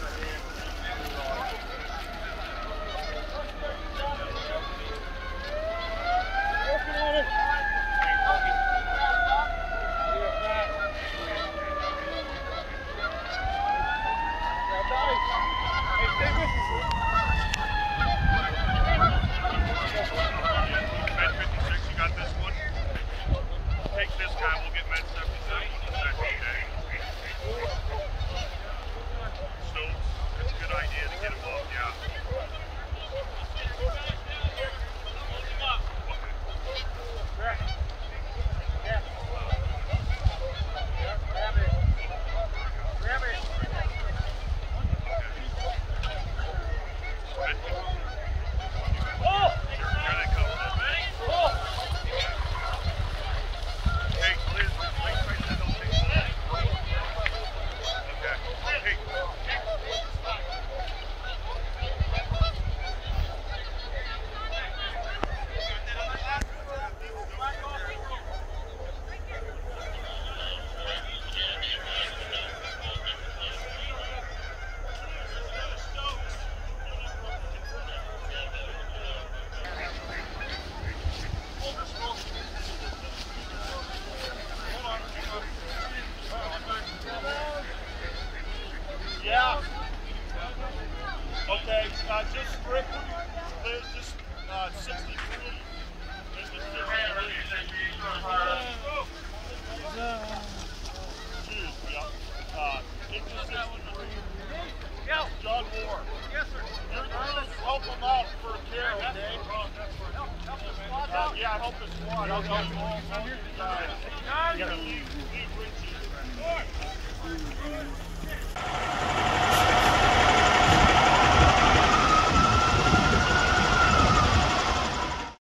guys. Uh, just strictly, Liz, just uh, 63. Just the 63. Yep. Uh, get the 63. Go. John Moore. Yes, sir. You're going to help him out for Carol, okay? Help, help the squad Uh, out. yeah, help the squad. I'll help all, all you guys. You gotta leave, leave Richie.